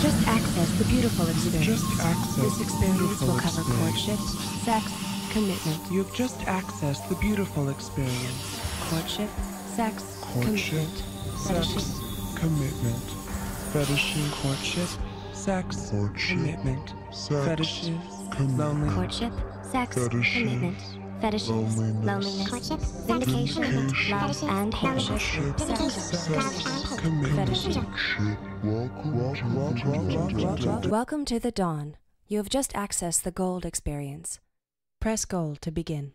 The beautiful experience. Just access This experience beautiful will cover experience. courtship, sex, commitment. You have just accessed the beautiful experience. Courtship, sex, Courtship, commitment. sex, Fetishes. commitment. Fetishes, courtship, sex, Courtship, commitment. sex, Fetishes, commitment. lonely. Courtship, sex, Fetishes, commitment, fetishes, loneliness, loneliness, Courtship, vindication, vindication, love, and hatred. welcome, Welcome to the dawn. You have just accessed the gold experience. Press gold to begin.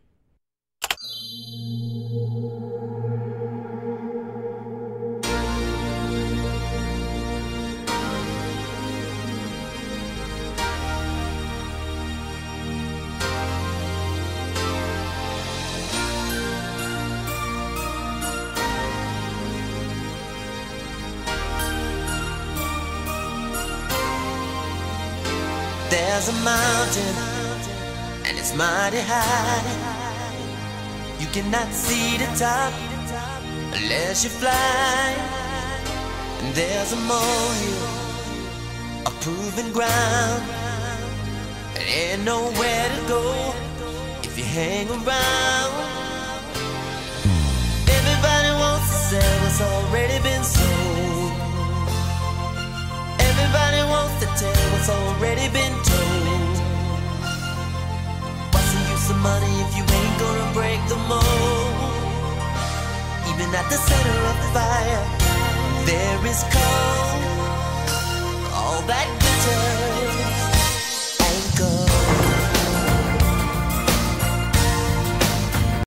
There's a mountain, and it's mighty high. You cannot see the top unless you fly. And there's a molehill, a proven ground. And ain't nowhere to go if you hang around. Everybody wants to sell what's already been money if you ain't gonna break the mold? Even at the center of the fire, there is cold. All that